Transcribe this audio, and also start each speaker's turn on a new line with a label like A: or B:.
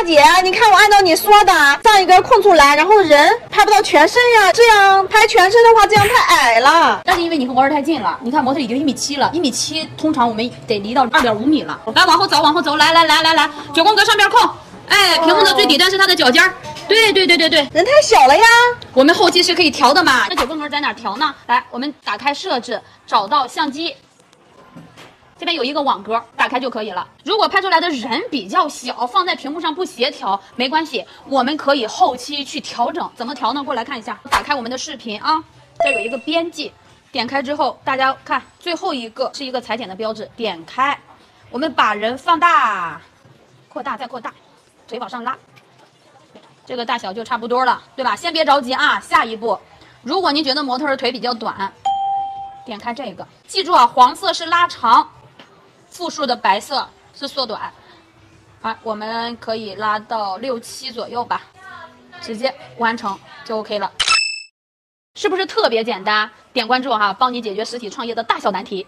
A: 大姐，你看我按照你说的，上一个空出来，然后人拍不到全身呀，这样拍全身的话，这样太矮了。
B: 那是因为你和模特太近了。你看模特已经一米七了，一米七通常我们得离到二点五米了。来，往后走，往后走，来来来来来，九宫格上边空，哎，屏幕的最底端是它的脚尖儿。对对对对对，
A: 人太小了呀。
B: 我们后期是可以调的嘛。那九宫格在哪调呢？来，我们打开设置，找到相机。这边有一个网格，打开就可以了。如果拍出来的人比较小，放在屏幕上不协调，没关系，我们可以后期去调整。怎么调呢？过来看一下，打开我们的视频啊，这有一个编辑，点开之后，大家看最后一个是一个裁剪的标志，点开，我们把人放大、扩大再扩大，腿往上拉，这个大小就差不多了，对吧？先别着急啊，下一步，如果您觉得模特的腿比较短，点开这个，记住啊，黄色是拉长。负数的白色是缩短，好，我们可以拉到六七左右吧，直接完成就 OK 了，是不是特别简单？点关注哈，帮你解决实体创业的大小难题。